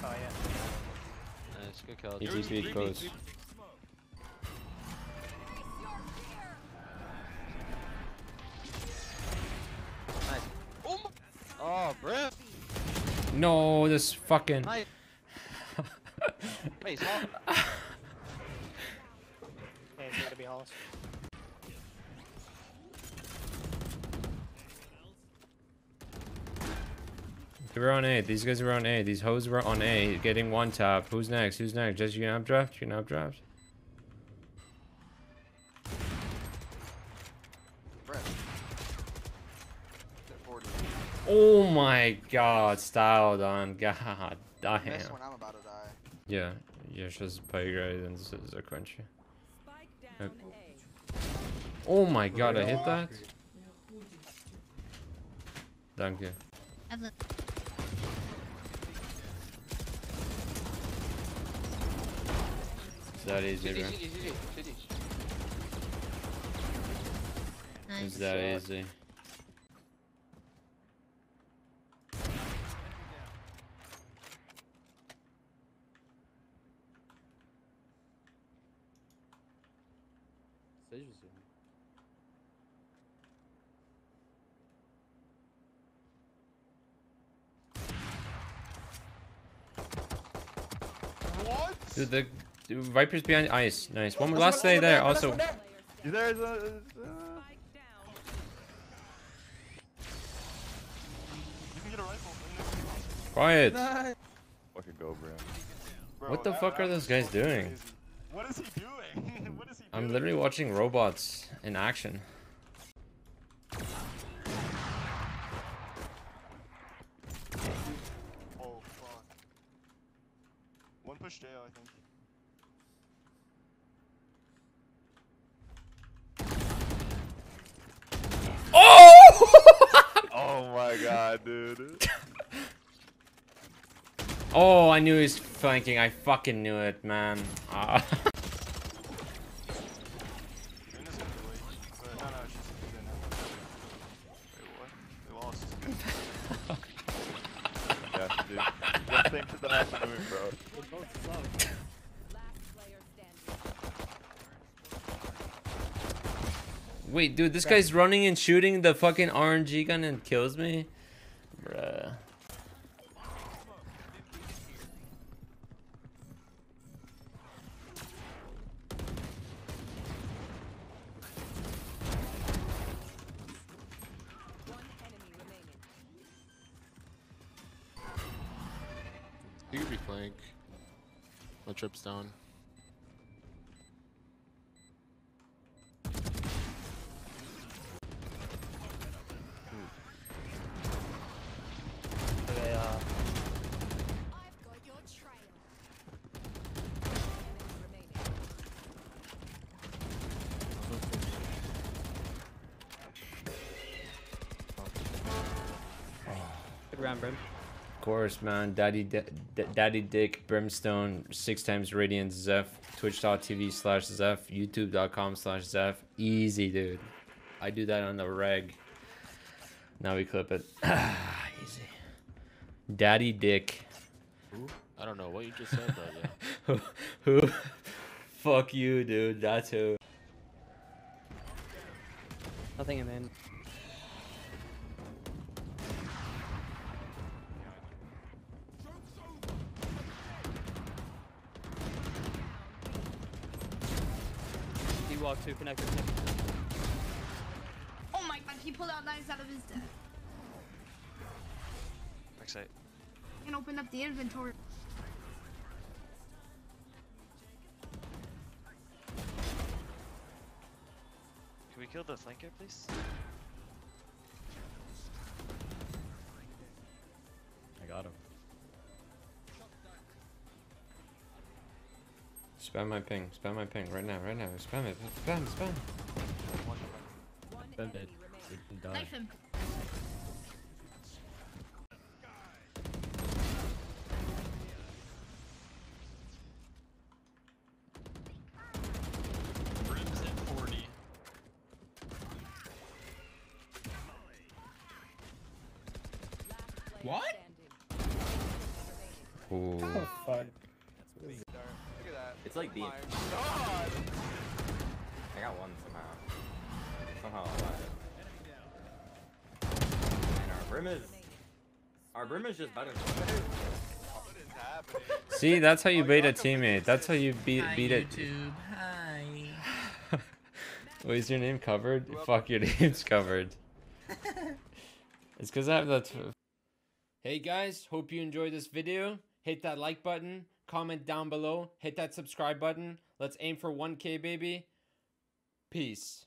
saw you. Nice, good kill. Easy speed close. Nice. Oh, my- oh bro. No, this fucking. Nice. Wait, small. Hey, it's gotta be halls. They were on A. These guys were on A. These hoes were on A. Getting one top. Who's next? Who's next? Just you can updraft? You can updraft? Brett. They're 40. Oh my god. Styled on. God damn. This one, I'm about to die. Yeah. Yeah, just playgrade and Zaquenchi. down uh, Oh my god, I hit that? Thank you. Is that easy, City, bro? city, city, city. Is that easy? What? Dude, the dude, Viper's behind ice. Nice. One more last stay there. Also, There's a. Uh, you can get a rifle. quiet. Fucking go, bro. Bro, What the that- fuck are those guys doing? What is he doing? what is he I'm doing? literally watching robots in action. Oh fuck. One push jail, I think. My god, dude. oh, I knew he was flanking. I fucking knew it, man. Ah. Rin is gonna delay, but no, no, she's she's in now. Wait, what? They lost. yeah, dude. One thing to the next move, bro. Wait, dude, this guy's running and shooting the fucking RNG gun and kills me? Bruh. You could be flank. My trip's down. Good round, Brim. Of course, man. Daddy, D D- Daddy Dick, Brimstone, six times Radiant, Zepyh, twitch.tv slash Zepyh, youtube.com slash Zepyh. Easy, dude. I do that on the reg. Now we clip it. Easy. Daddy Dick. I don't know what you just said, but yeah. who? who? Fuck you, dude. That's who. Nothing him in. He walked two connector. Oh my god, he pulled out knives out of his desk Backside. and opened up the inventory. Can we kill the flanker, please? Spam my ping. Spam my ping right now. Right now. Spam it. Spam. Spam. One enemy remaining. Knife him. Brim's at 40. What? Ooh. Look at that. It's like the. My God. I got one somehow. Somehow alive. And our brim is. Our brim is just better than What is happening? See, that's how you Oh, beat a y'all can teamate. fix That's how this. you beat beat it. YouTube. Hi. Wait, is your name covered? Whoever- Fuck, your name's covered. it's because I have that. Hey guys, hope you enjoyed this video. Hit that like button, comment down below, hit that subscribe button. Let's aim for 1k, baby. Peace.